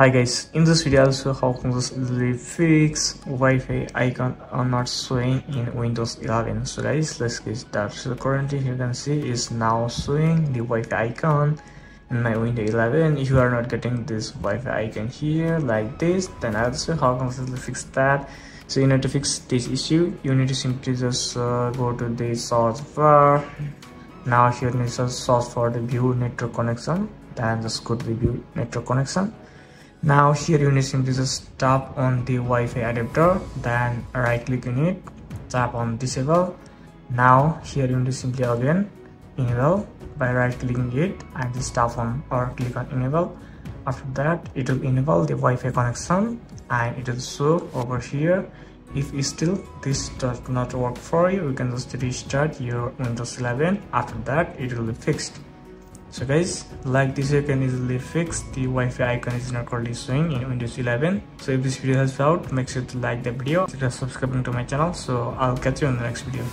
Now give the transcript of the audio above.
Hi guys, in this video I'll show how to fix Wi-Fi icon are not showing in Windows 11. So guys, let's get started. So currently you can see is now showing the Wi-Fi icon in my Windows 11. If you are not getting this Wi-Fi icon here like this, then I'll show how to fix that. So you need to fix this issue. You need to simply just uh, go to the source bar. Now here you need to search for the view network connection. Then just go to the view network connection now here you need simply just tap on the Wi-Fi adapter then right click in it tap on disable. Now here you need to simply again enable. By right clicking it and just tap on or click on enable. After that it will enable the Wi-Fi connection and it will show over here. If still this does not work for you you can just restart your Windows 11 after that it will be fixed so guys like this you can easily fix. The wi-fi icon is not currently showing in windows 11 so if this video has helped make sure to like the video. Consider subscribing to my channel. So i'll catch you in the next video